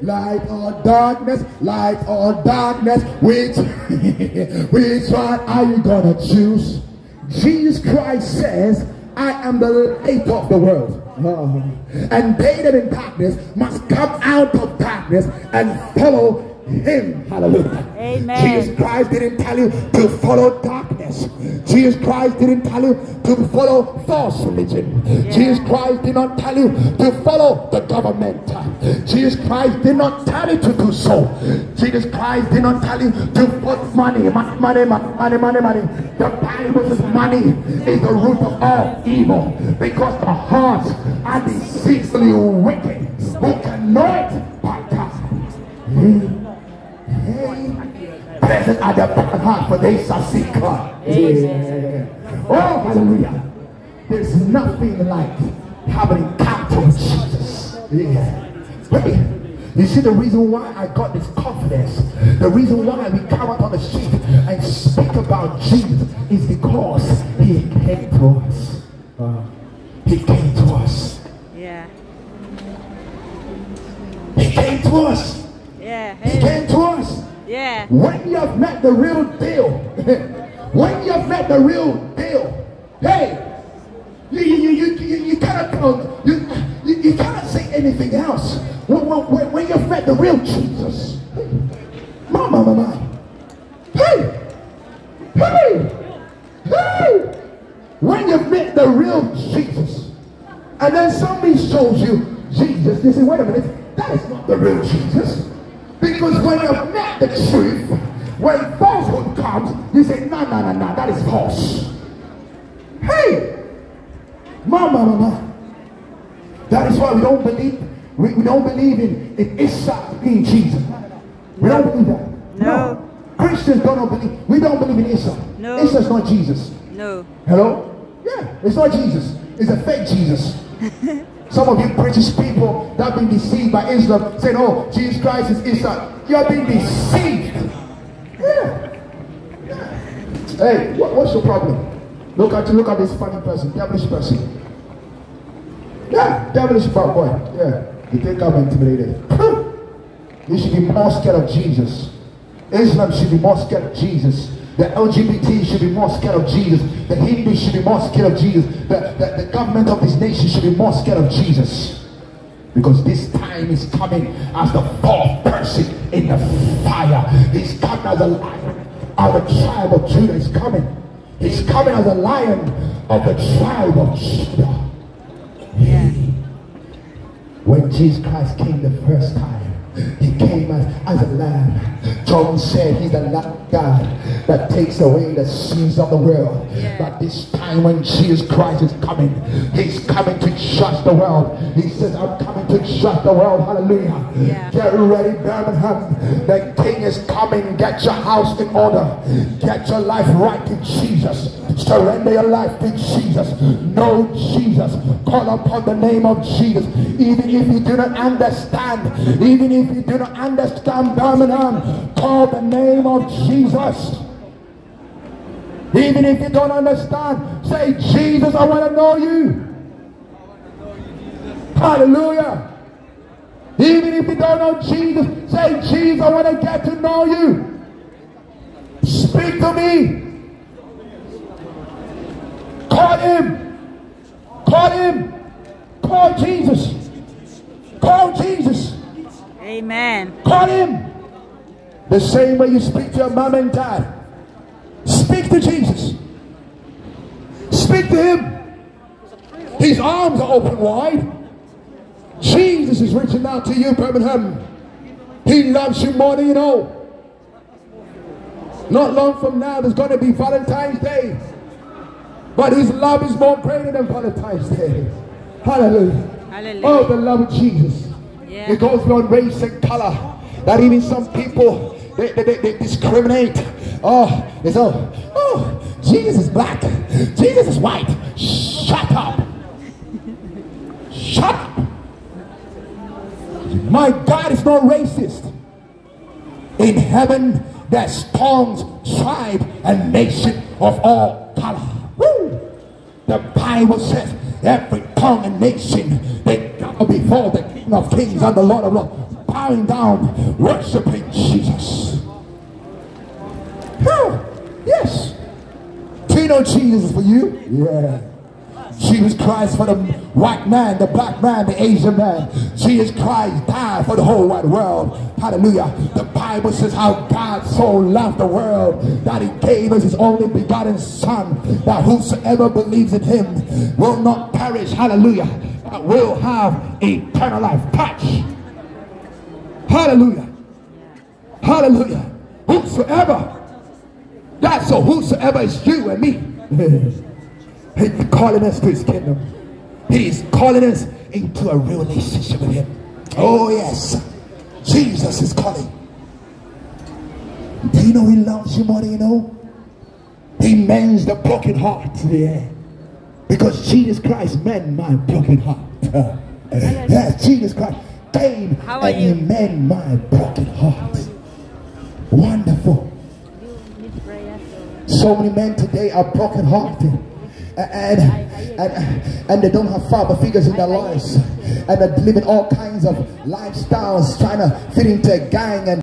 Light or darkness, light or darkness, which, which one are you gonna choose? Jesus Christ says, I am the light of the world. Uh, and they that in darkness must come out of darkness and follow him. Hallelujah. Amen. Jesus Christ didn't tell you to follow darkness. Jesus Christ didn't tell you to follow false religion. Yeah. Jesus Christ did not tell you to follow the government. Jesus Christ did not tell you to do so. Jesus Christ did not tell you to put money, money, money, money, money, money. The Bible says money is the root of all evil because the hearts are deceitfully wicked. Who can know it but God? Blessed are the heart, for they shall see God. Yeah. Oh, hallelujah. There's nothing like having encounter with Jesus. Yeah. Hey, you see the reason why I got this confidence, the reason why we come out on the street and speak about Jesus is because he came to us. Uh, he came to us. Yeah. He came to us. Yeah. He came to us. Yeah. When you have met the real deal, when you have met the real deal, hey, you, you, you, you, you, cannot you, you, you cannot say anything else. When, when, when you've met the real Jesus, my, my, my, my. Hey, hey, hey. When you've met the real Jesus, and then somebody shows you Jesus, you say, wait a minute, that is not the real Jesus. Because when you've met the truth, when falsehood comes, you say, no, no, no, no, that is false. Hey! Mama, mama. That is why we don't believe, we, we don't believe in, in Isa being Jesus. We don't believe that. No. Christians don't believe, we don't believe in Isa. No. Isa is not Jesus. No. Hello? Yeah, it's not Jesus. It's a fake Jesus. Some of you British people that have been deceived by Islam saying, oh, Jesus Christ is Islam. You are being deceived. Yeah. yeah. Hey, what, what's your problem? Look at look at this funny person, devilish person. Yeah, devilish bad boy. Yeah. You think I'm intimidated? you should be more scared of Jesus. Islam should be more scared of Jesus. The LGBT should be more scared of Jesus. The Hindus should be more scared of Jesus. The, the, the government of this nation should be more scared of Jesus. Because this time is coming as the fourth person in the fire. He's coming as a lion of the tribe of Judah. He's coming. He's coming as a lion of the tribe of Judah. Yeah. When Jesus Christ came the first time, he came as, as a lamb. John said he's the lamb God that takes away the sins of the world. Yeah. But this time when Jesus Christ is coming, he's coming to judge the world. He says, I'm coming to judge the world. Hallelujah. Yeah. Get ready, Birmingham. The king is coming. Get your house in order. Get your life right to Jesus. Surrender your life to Jesus. Know Jesus. Call upon the name of Jesus. Even if you do not understand, even if you do not understand Birmingham, call the name of Jesus. Even if you don't understand, say, Jesus, I want to know you. Hallelujah. Even if you don't know Jesus, say, Jesus, I want to get to know you. Speak to me. Call him. Call him. Call Jesus. Call Jesus. Amen. Call him. The same way you speak to your mom and dad. Speak to Jesus. Speak to him. His arms are open wide. Jesus is reaching out to you, Birmingham. He loves you more than you know. Not long from now, there's going to be Valentine's Day. But his love is more greater than Valentine's Day. Hallelujah. Hallelujah. Oh, the love of Jesus. Yeah. It goes beyond race and color. That even some people they, they, they, discriminate. Oh, they say, oh, Jesus is black. Jesus is white. Shut up. Shut up. My God is not racist. In heaven, there's tongues, tribe, and nation of all color. Woo! The Bible says every tongue and nation before the King of Kings and the Lord of Lords. bowing down, worshiping Jesus. Huh. Yes. Do you know Jesus for you? Yeah. Jesus Christ for the white man, the black man, the Asian man. Jesus Christ died for the whole wide world. Hallelujah. The Bible says how God so loved the world that he gave us his only begotten son that whosoever believes in him will not perish. Hallelujah. Will have eternal life. Touch. Hallelujah. Hallelujah. Whosoever. That's so whosoever is you and me. He's calling us to his kingdom. He's calling us into a relationship with him. Oh yes. Jesus is calling. Do you know he loves you more than you know? He mends the broken heart. Yeah. Because Jesus Christ mend my broken heart. yes, Jesus Christ came How are and he you? mend my broken heart. Wonderful. You need prayer. So many men today are broken hearted. And, and, and they don't have father figures in their lives. And they're living all kinds of lifestyles, trying to fit into a gang and